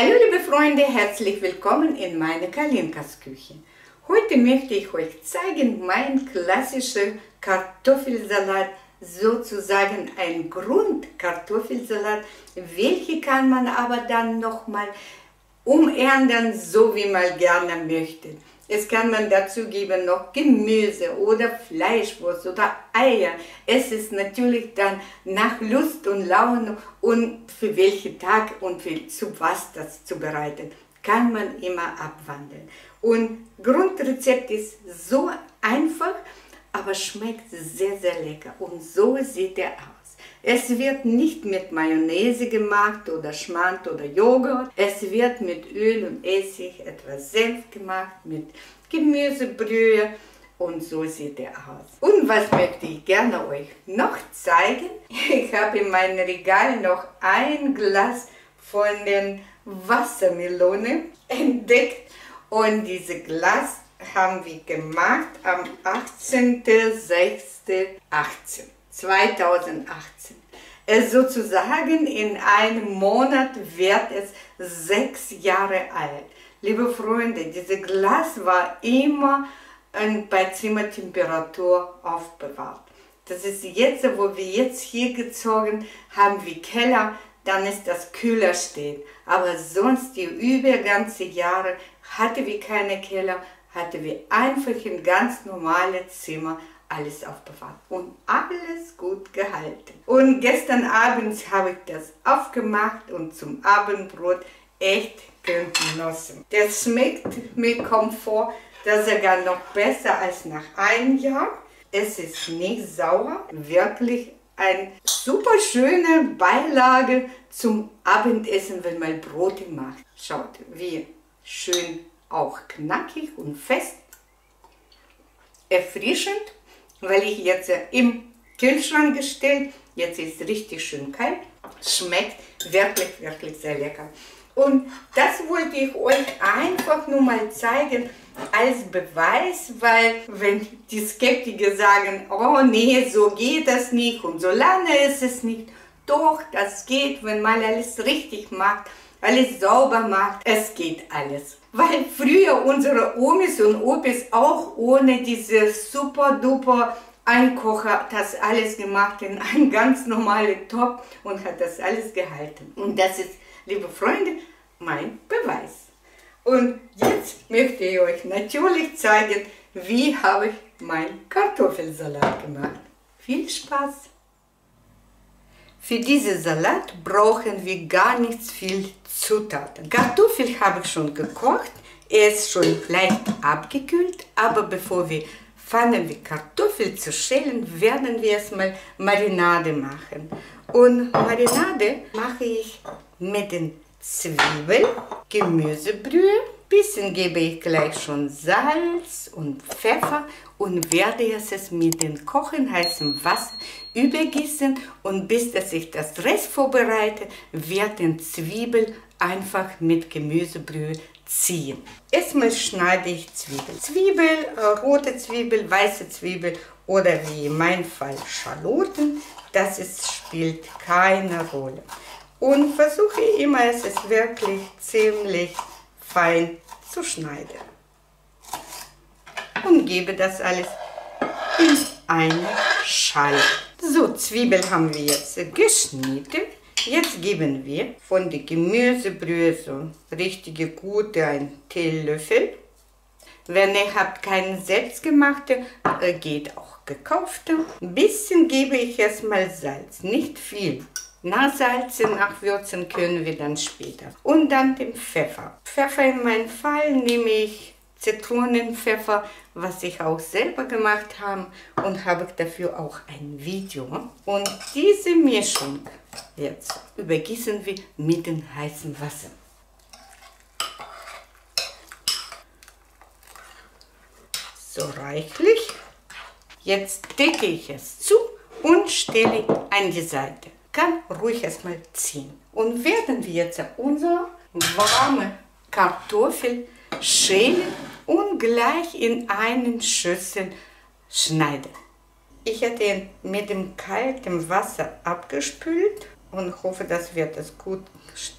Hallo liebe Freunde, herzlich willkommen in meiner Kalinkas Küche. Heute möchte ich euch zeigen mein klassischer Kartoffelsalat, sozusagen ein Grundkartoffelsalat, welche kann man aber dann nochmal umändern, so wie man gerne möchte. Es kann man dazu geben noch Gemüse oder Fleischwurst oder Eier. Es ist natürlich dann nach Lust und Laune und für welchen Tag und für, zu was das zubereitet, kann man immer abwandeln. Und Grundrezept ist so einfach, aber schmeckt sehr, sehr lecker. Und so sieht er aus. Es wird nicht mit Mayonnaise gemacht oder Schmand oder Joghurt. Es wird mit Öl und Essig, etwas Senf gemacht, mit Gemüsebrühe und so sieht er aus. Und was möchte ich gerne euch noch zeigen? Ich habe in meinem Regal noch ein Glas von den Wassermelone entdeckt und dieses Glas haben wir gemacht am 18.06.18. 2018. Es sozusagen in einem Monat wird es sechs Jahre alt. Liebe Freunde, dieses Glas war immer bei Zimmertemperatur aufbewahrt. Das ist jetzt, wo wir jetzt hier gezogen haben, wie Keller, dann ist das kühler steht. Aber sonst die über ganze Jahre hatten wir keine Keller, hatten wir einfach ein ganz normales Zimmer alles aufbewahrt und alles gut gehalten. Und gestern Abend habe ich das aufgemacht und zum Abendbrot echt genossen. Der schmeckt mir kommt vor, dass er gar noch besser als nach einem Jahr. Es ist nicht sauer, wirklich eine super schöne Beilage zum Abendessen, wenn man Brote macht. Schaut, wie schön auch knackig und fest, erfrischend weil ich jetzt im Kühlschrank gestellt, jetzt ist es richtig schön kalt, schmeckt wirklich, wirklich sehr lecker. Und das wollte ich euch einfach nur mal zeigen als Beweis, weil wenn die Skeptiker sagen, oh nee, so geht das nicht und so lange ist es nicht, doch, das geht, wenn man alles richtig macht, alles sauber macht, es geht alles. Weil früher unsere Omis und Opis auch ohne diese super duper Einkocher das alles gemacht in einen ganz normalen Topf und hat das alles gehalten. Und das ist, liebe Freunde, mein Beweis. Und jetzt möchte ich euch natürlich zeigen, wie habe ich meinen Kartoffelsalat gemacht. Viel Spaß! Für diesen Salat brauchen wir gar nicht viel Zutaten. Kartoffel habe ich schon gekocht, er ist schon leicht abgekühlt, aber bevor wir fangen wir Kartoffel zu schälen, werden wir erstmal Marinade machen. Und Marinade mache ich mit den Zwiebeln, Gemüsebrühe, bisschen gebe ich gleich schon Salz und Pfeffer und werde es mit dem kochen heißen Wasser übergießen und bis dass ich das Rest vorbereite, wird den Zwiebel einfach mit Gemüsebrühe ziehen. Erstmal schneide ich Zwiebel. Zwiebel, äh, rote Zwiebel, weiße Zwiebel oder wie in meinem Fall Schaloten, das ist, spielt keine Rolle. Und versuche immer, es ist wirklich ziemlich fein zu schneiden. Und gebe das alles in eine Schale. So, Zwiebeln haben wir jetzt geschnitten. Jetzt geben wir von der Gemüsebrühe so richtige gute ein Teelöffel. Wenn ihr habt keinen selbstgemachte, äh, geht auch gekaufte. Ein bisschen gebe ich erstmal Salz, nicht viel. Nachsalzen, nachwürzen können wir dann später. Und dann den Pfeffer. Pfeffer in meinem Fall nehme ich Zitronenpfeffer, was ich auch selber gemacht habe und habe dafür auch ein Video. Und diese Mischung jetzt übergießen wir mit dem heißen Wasser. So reichlich. Jetzt decke ich es zu und stelle an die Seite. Kann ruhig erstmal ziehen. Und werden wir jetzt unsere warme Kartoffel schälen und gleich in einen Schüssel schneiden. Ich hatte ihn mit dem kalten Wasser abgespült und hoffe, das wird es gut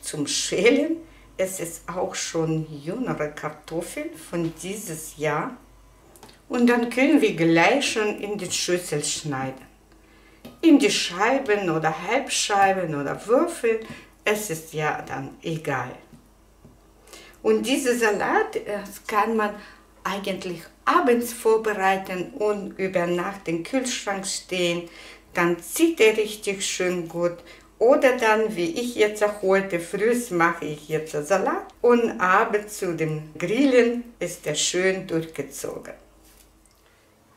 zum Schälen. es ist auch schon jüngere Kartoffel von dieses Jahr. Und dann können wir gleich schon in die Schüssel schneiden. In die Scheiben oder Halbscheiben oder Würfel, es ist ja dann egal. Und dieser Salat das kann man eigentlich abends vorbereiten und über Nacht im Kühlschrank stehen. Dann zieht er richtig schön gut. Oder dann, wie ich jetzt auch heute früh mache ich jetzt Salat und abends zu dem Grillen ist er schön durchgezogen.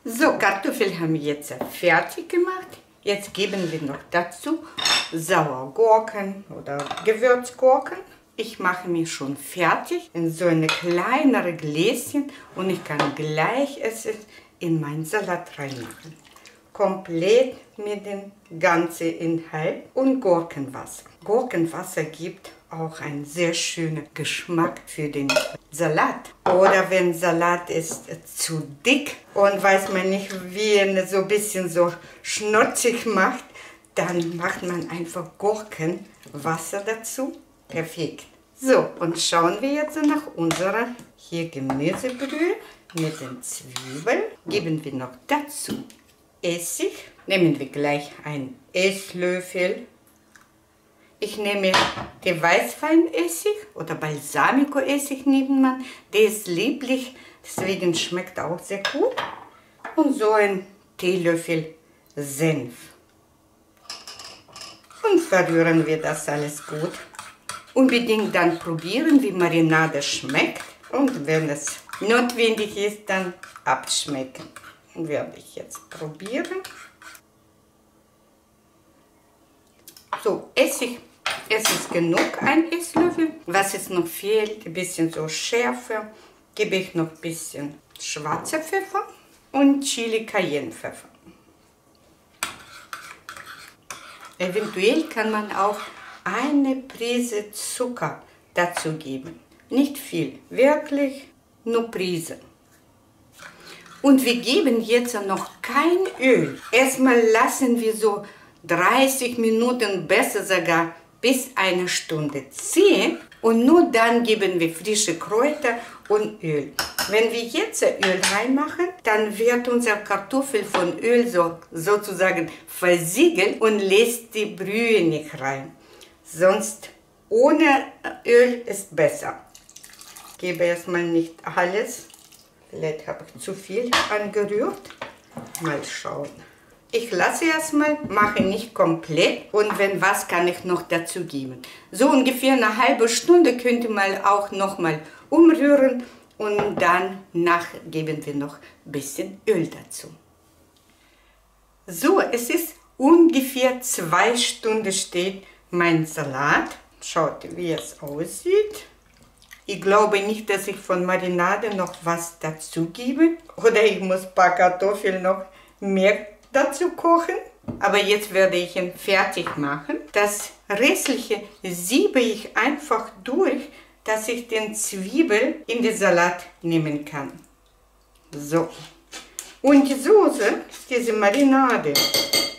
So, Kartoffeln haben wir jetzt fertig gemacht. Jetzt geben wir noch dazu Sauergurken oder Gewürzgurken. Ich mache mich schon fertig in so eine kleinere Gläschen und ich kann gleich es in meinen Salat reinmachen. Komplett mit dem ganzen Inhalt und Gurkenwasser. Gurkenwasser gibt auch einen sehr schönen Geschmack für den Salat. Oder wenn Salat ist zu dick und weiß man nicht, wie er so ein bisschen so schnotzig macht, dann macht man einfach Gurkenwasser dazu. Perfekt. So, und schauen wir jetzt nach unserer hier Gemüsebrühe mit den Zwiebeln. Geben wir noch dazu Essig. Nehmen wir gleich einen Esslöffel ich nehme den Weißweinessig oder Balsamico-Essig nimmt man. Der ist lieblich, deswegen schmeckt auch sehr gut. Und so ein Teelöffel Senf. Und verrühren wir das alles gut. Unbedingt dann probieren, wie Marinade schmeckt. Und wenn es notwendig ist, dann abschmecken. Werde ich jetzt probieren. So, Essig es ist genug, ein Esslöffel. Was jetzt noch fehlt, ein bisschen so Schärfe, gebe ich noch ein bisschen schwarzer Pfeffer und Chili Cayenne Pfeffer. Eventuell kann man auch eine Prise Zucker dazu geben. Nicht viel, wirklich nur Prise. Und wir geben jetzt noch kein Öl. Erstmal lassen wir so 30 Minuten, besser sogar bis eine Stunde ziehen und nur dann geben wir frische Kräuter und Öl. Wenn wir jetzt Öl reinmachen, dann wird unser Kartoffel von Öl so, sozusagen versiegelt und lässt die Brühe nicht rein. Sonst ohne Öl ist besser. Ich gebe erstmal nicht alles. Vielleicht habe ich zu viel angerührt. Mal schauen. Ich lasse erstmal, mache nicht komplett und wenn was, kann ich noch dazu geben. So ungefähr eine halbe Stunde könnte man auch noch mal umrühren und dann nach geben wir noch ein bisschen Öl dazu. So, es ist ungefähr zwei Stunden steht mein Salat. Schaut, wie es aussieht. Ich glaube nicht, dass ich von Marinade noch was dazu gebe. Oder ich muss ein paar Kartoffeln noch mehr dazu kochen. Aber jetzt werde ich ihn fertig machen. Das restliche siebe ich einfach durch, dass ich den Zwiebel in den Salat nehmen kann. So. Und die Soße, diese Marinade,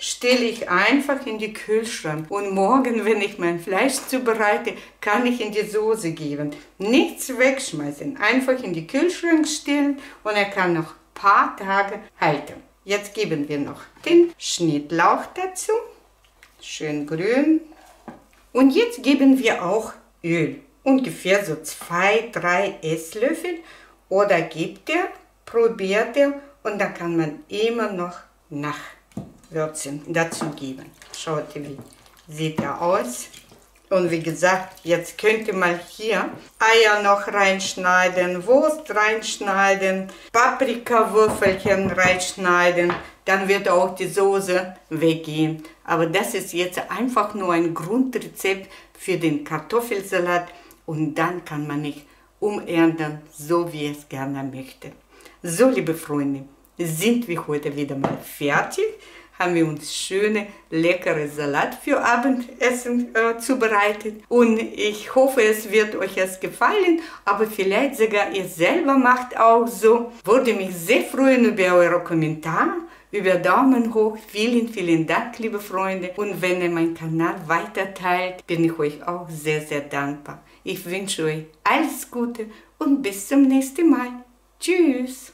stelle ich einfach in die Kühlschrank. Und morgen, wenn ich mein Fleisch zubereite, kann ich in die Soße geben. Nichts wegschmeißen, einfach in die Kühlschrank stellen und er kann noch ein paar Tage halten. Jetzt geben wir noch den Schnittlauch dazu. Schön grün. Und jetzt geben wir auch Öl. Ungefähr so zwei, drei Esslöffel. Oder gibt ihr, probiert ihr und dann kann man immer noch Nachwürzen dazu geben. Schaut, wie sieht er aus. Und wie gesagt, jetzt könnte man hier Eier noch reinschneiden, Wurst reinschneiden, Paprikawürfelchen reinschneiden. Dann wird auch die Soße weggehen. Aber das ist jetzt einfach nur ein Grundrezept für den Kartoffelsalat. Und dann kann man nicht umändern, so wie es gerne möchte. So, liebe Freunde, sind wir heute wieder mal fertig haben wir uns schöne, leckere Salat für Abendessen äh, zubereitet. Und ich hoffe, es wird euch es gefallen, aber vielleicht sogar ihr selber macht auch so. Würde mich sehr freuen über eure Kommentare, über Daumen hoch. Vielen, vielen Dank, liebe Freunde. Und wenn ihr meinen Kanal weiter teilt, bin ich euch auch sehr, sehr dankbar. Ich wünsche euch alles Gute und bis zum nächsten Mal. Tschüss!